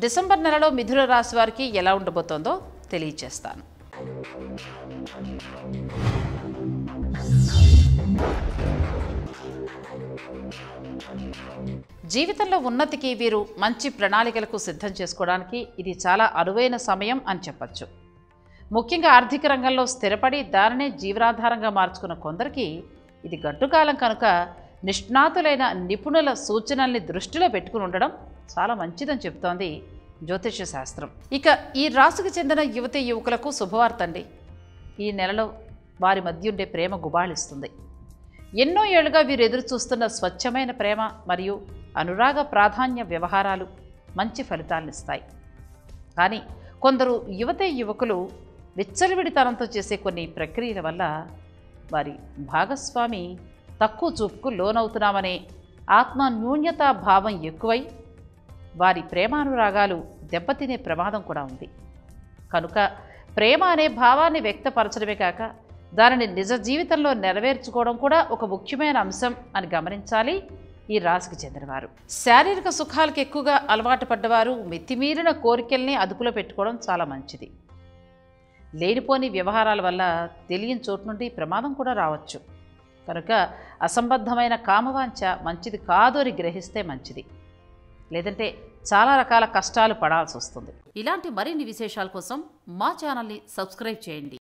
December నెలలో మిథున రాశి వారికి ఎలా ఉండబోతోందో తెలియచేస్తాను. జీవితంలో ఉన్నతికి వీరు మంచి ప్రణాళికలకు సిద్ధం చేసుకోవడానికి ఇది చాలా అనువైన సమయం అని చెప్పచ్చు. ముఖ్యంగా ఆర్థిక రంగంలో స్థిరపడి దానినే జీవనాధారంగా మార్చుకున్న కొందరికి ఇది గడ్డుకాలం కనుక నిష్ణాతులైన నిపుణుల సూచనల్ని దృష్టిలో పెట్టుకుని ఉండడం చాలా మంచిదని చెబుతోంది జ్యోతిష శాస్త్రం. ఇక ఈ రాశికి చెందిన యువతి యువకులకు శుభవార్త అండి ఈ నెలలో వారి మధ్య ఉండే ప్రేమ గుబాళిస్తుంది. ఎన్నో ఏళ్ళుగా వీరు ఎదురు చూస్తున్న స్వచ్ఛమైన ప్రేమ మరియు అనురాగ ప్రాధాన్య వ్యవహారాలు మంచి ఫలితాలనిస్తాయి కానీ కొందరు యువతే యువకులు విచ్చలవిడితనంతో చేసే కొన్ని ప్రక్రియల వల్ల వారి భాగస్వామి తక్కువ చూపుకు లోనవుతున్నామనే ఆత్మ న్యూన్యతా భావం ఎక్కువై వారి ప్రేమానురాగాలు దెబ్బతినే ప్రమాదం కూడా ఉంది. కనుక ప్రేమ అనే భావాన్ని వ్యక్తపరచడమే కాక దానిని నిజ జీవితంలో నెరవేర్చుకోవడం కూడా ఒక ముఖ్యమైన అంశం అని గమనించాలి ఈ రాశికి చెందినవారు. శారీరక సుఖాలకు ఎక్కువగా అలవాటు పడ్డవారు మితిమీరిన కోరికల్ని అదుపులో పెట్టుకోవడం చాలా మంచిది. లేనిపోని వ్యవహారాల వల్ల తెలియని చోటు నుండి ప్రమాదం కూడా రావచ్చు. కనుక అసంబద్ధమైన కామవాంఛ మంచిది కాదు అని గ్రహిస్తే మంచిది. లేదంటే చాలా రకాల కష్టాలు పడాల్సి వస్తుంది. ఇలాంటి మరిన్ని విశేషాల కోసం మా ఛానల్ని సబ్స్క్రైబ్ చేయండి.